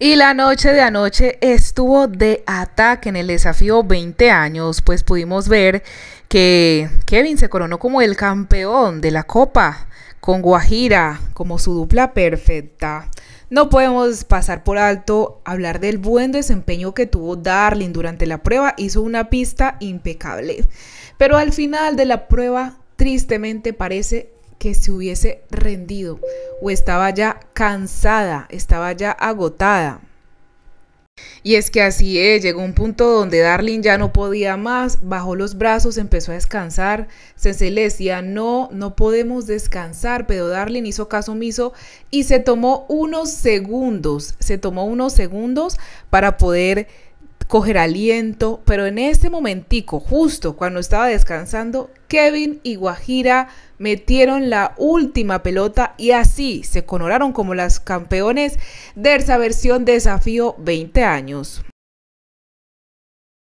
Y la noche de anoche estuvo de ataque en el desafío 20 años, pues pudimos ver que Kevin se coronó como el campeón de la Copa, con Guajira como su dupla perfecta. No podemos pasar por alto hablar del buen desempeño que tuvo Darling durante la prueba, hizo una pista impecable. Pero al final de la prueba, tristemente parece que se hubiese rendido o estaba ya cansada, estaba ya agotada. Y es que así es, llegó un punto donde Darling ya no podía más, bajó los brazos, empezó a descansar. se le decía, no, no podemos descansar, pero Darling hizo caso omiso y se tomó unos segundos, se tomó unos segundos para poder coger aliento, pero en ese momentico, justo cuando estaba descansando, Kevin y Guajira metieron la última pelota y así se coronaron como las campeones de esa versión Desafío 20 años.